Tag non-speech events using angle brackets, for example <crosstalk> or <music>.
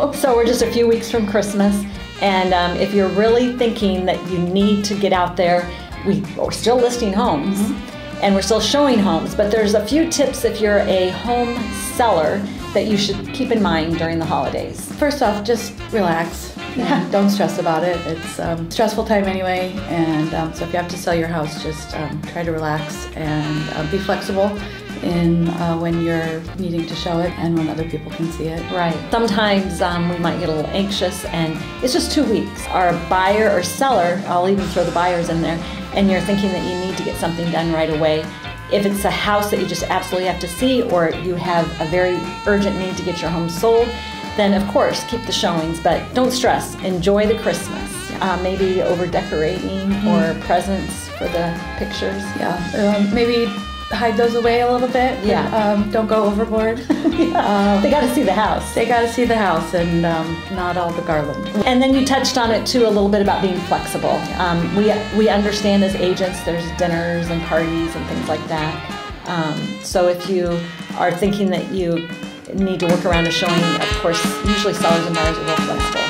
<laughs> So we're just a few weeks from Christmas, and um, if you're really thinking that you need to get out there, we, we're still listing homes. And we're still showing homes, but there's a few tips if you're a home seller that you should keep in mind during the holidays. First off, just relax. And <laughs> don't stress about it. It's um, stressful time anyway, and um, so if you have to sell your house, just um, try to relax and uh, be flexible in uh, when you're needing to show it and when other people can see it. Right. Sometimes um, we might get a little anxious, and it's just two weeks. Our buyer or seller, I'll even throw the buyers in there, and you're thinking that you need to get something done right away. If it's a house that you just absolutely have to see, or you have a very urgent need to get your home sold, then of course keep the showings, but don't stress. Enjoy the Christmas. Uh, maybe over decorating or presents for the pictures. Yeah, um, maybe hide those away a little bit. Yeah. Um, don't go overboard. <laughs> Um, they got to see the house. they got to see the house and um, not all the garland. And then you touched on it too a little bit about being flexible. Um, we we understand as agents there's dinners and parties and things like that. Um, so if you are thinking that you need to work around a showing, of course, usually sellers and buyers are real flexible.